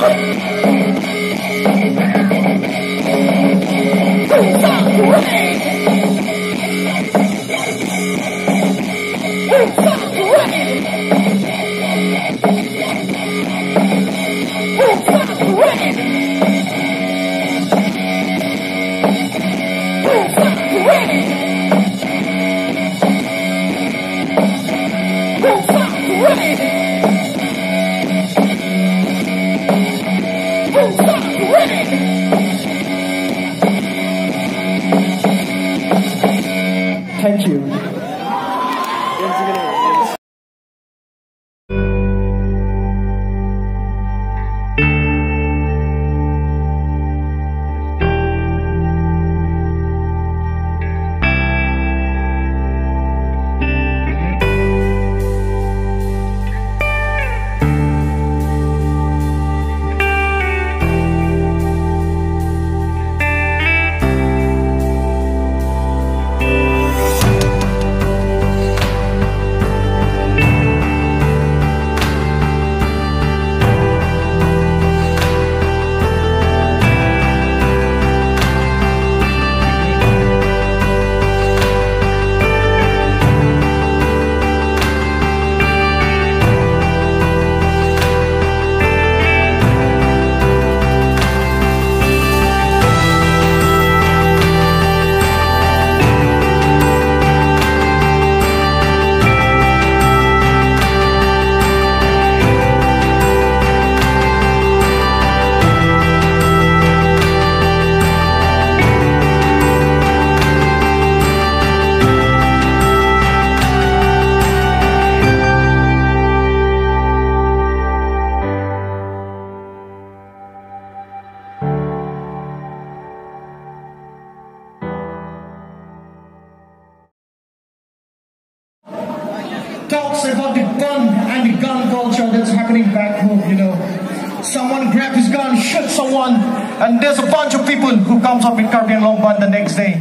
Thank you. Thank talks about the gun and the gun culture that's happening back home, you know. Someone grabs his gun, shoots someone, and there's a bunch of people who comes up in Caribbean Long the next day.